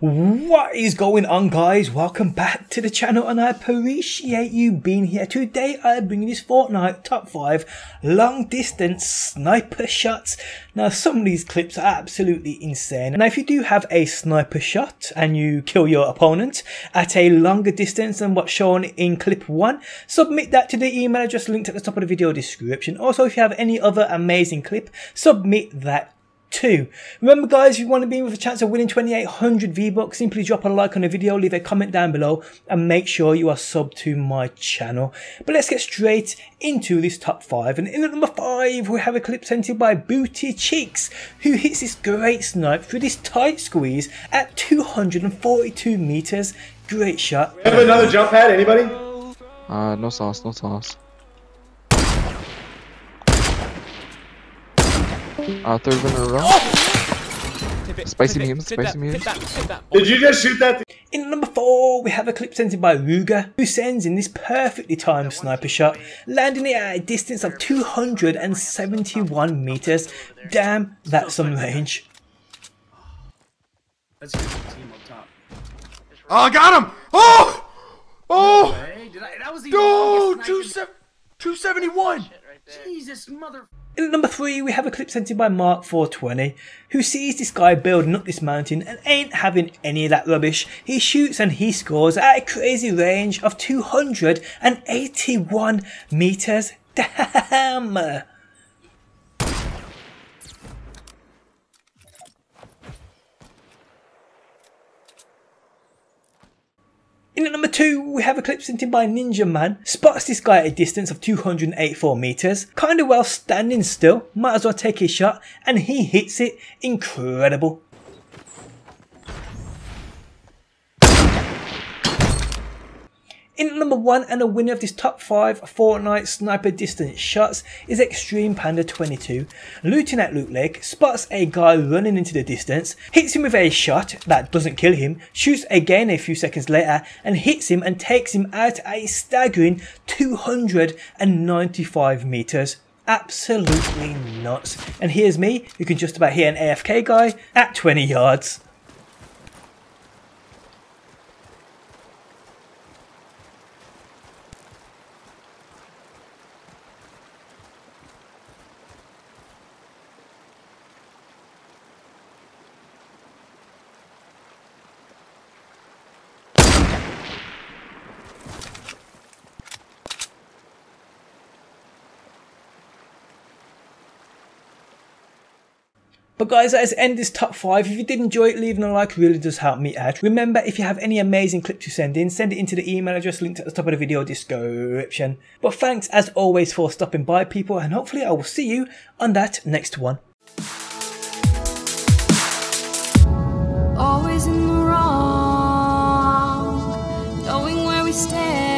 What is going on guys? Welcome back to the channel and I appreciate you being here. Today I bring you this Fortnite top 5 long distance sniper shots. Now some of these clips are absolutely insane. Now if you do have a sniper shot and you kill your opponent at a longer distance than what's shown in clip 1, submit that to the email address linked at the top of the video description. Also if you have any other amazing clip, submit that two. Remember guys, if you want to be with a chance of winning 2800 V-Bucks, simply drop a like on the video, leave a comment down below and make sure you are sub to my channel. But let's get straight into this top five. And in at number five, we have a clip sent in by Booty Cheeks, who hits this great snipe through this tight squeeze at 242 meters. Great shot. We have another jump pad, anybody? Uh, no sauce, no sauce. Uh, third one in a row. Spicy memes, spicy memes. Did you just shoot that? In number four, we have a clip sent in by Ruger, who sends in this perfectly timed sniper shot, landing it at a distance of 271 meters. Damn, that's some range. Let's get the team up top. Oh, I got him! Oh! Oh! Hey, did I, that was the Dude, longest two snipe se- 271! in- Jesus, mother. In number three, we have a clip sent in by Mark420, who sees this guy building up this mountain and ain't having any of that rubbish. He shoots and he scores at a crazy range of 281 meters. Damn! In at number two, we have a clip sent in by Ninja Man. Spots this guy at a distance of 284 meters. Kinda well standing still. Might as well take his shot. And he hits it. Incredible. In number one and a winner of this top five Fortnite sniper distance shots is Extreme Panda 22. Looting at Loot Lake, spots a guy running into the distance, hits him with a shot that doesn't kill him, shoots again a few seconds later and hits him and takes him out at a staggering 295 meters. Absolutely nuts. And here's me, you can just about hear an AFK guy at 20 yards. But guys, let's end this top five. If you did enjoy it, leaving a like really does help me out. Remember, if you have any amazing clips to send in, send it into the email address linked at the top of the video description. But thanks as always for stopping by people and hopefully I will see you on that next one. Always in the wrong, knowing where we stand.